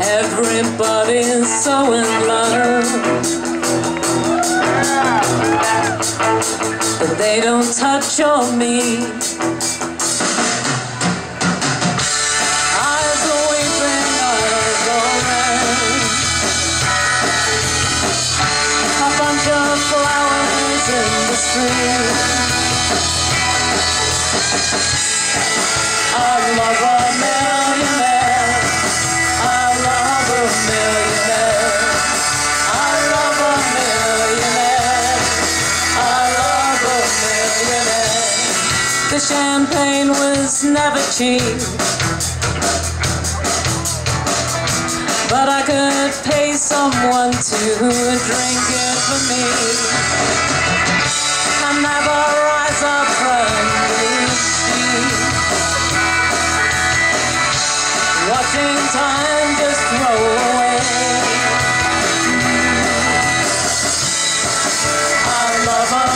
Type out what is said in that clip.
Everybody's so in love. But they don't touch on me I love a millionaire I love a millionaire, I love a millionaire, I love a millionaire, The champagne was never cheap But I could pay someone to drink it for me watching time just throw away. I love